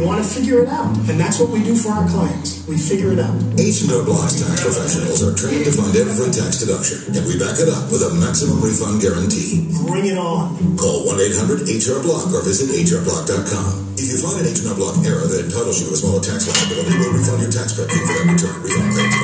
You want to figure it out. And that's what we do for our clients. We figure it out. H&R Block's tax professionals are trained to find every tax deduction, and we back it up with a maximum refund guarantee. Bring it on. Call 1-800-HR-BLOCK or visit hrblock.com. If you find an H&R Block error that entitles you to a smaller tax liability, we'll refund your tax prep fee for that return. Refund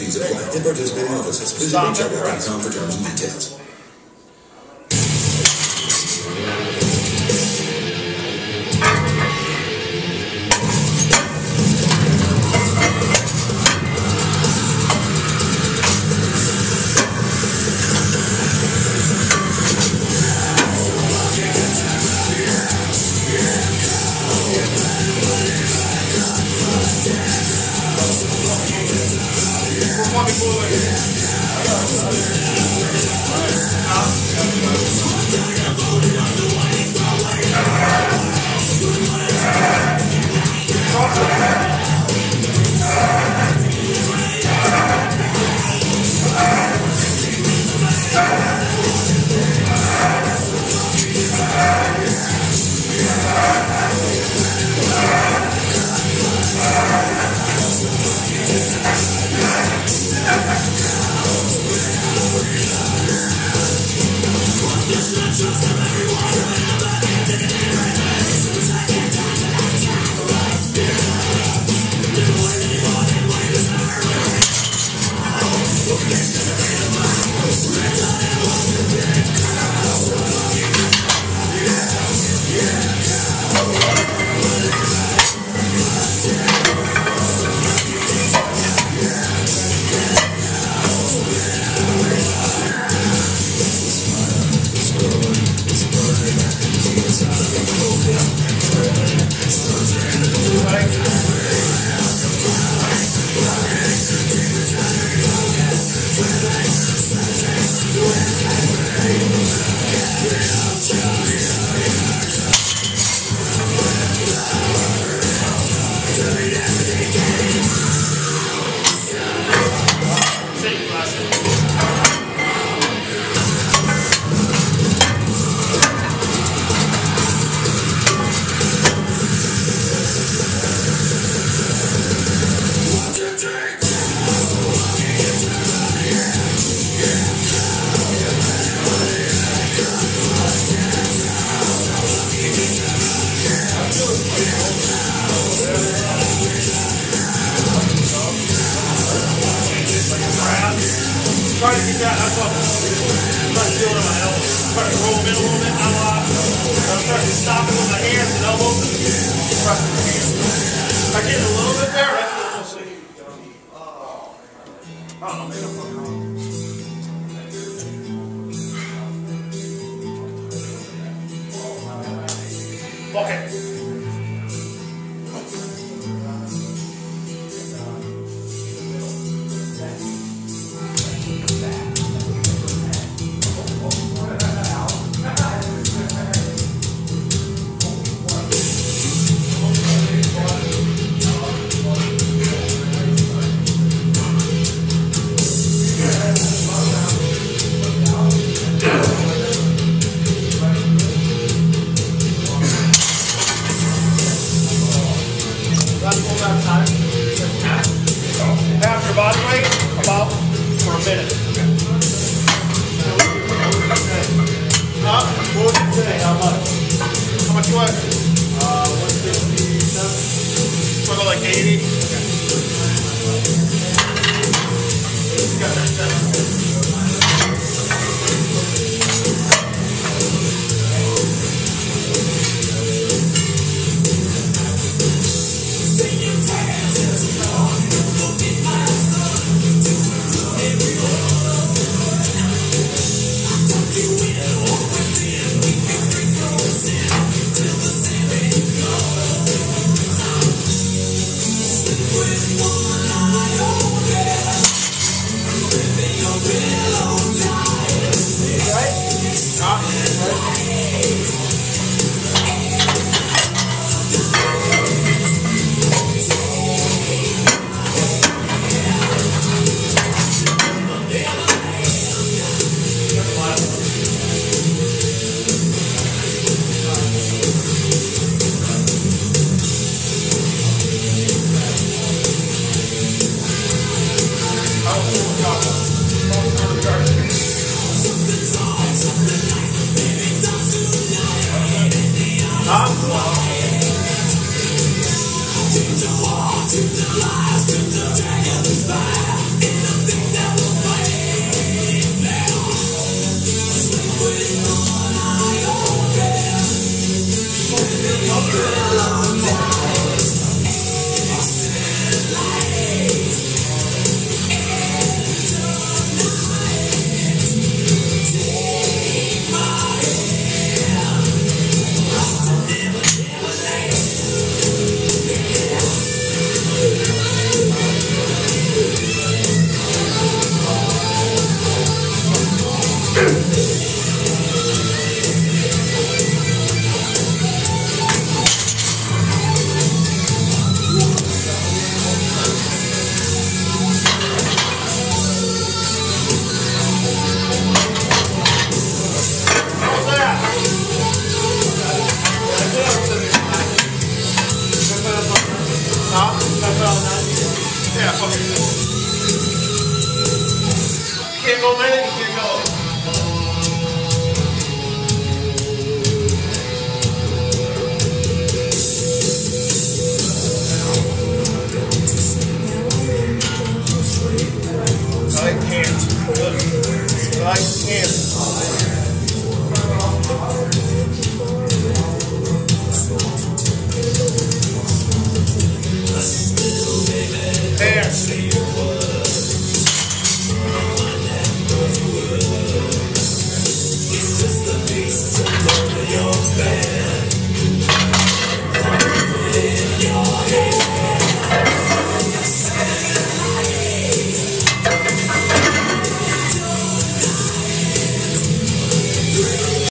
deeds apply. and has been novices. Visit HRBlock.com for terms and details. pockets. a minute. Okay. What would you? How much? How much? Uh, So like 80. Okay. You're my Love I can't.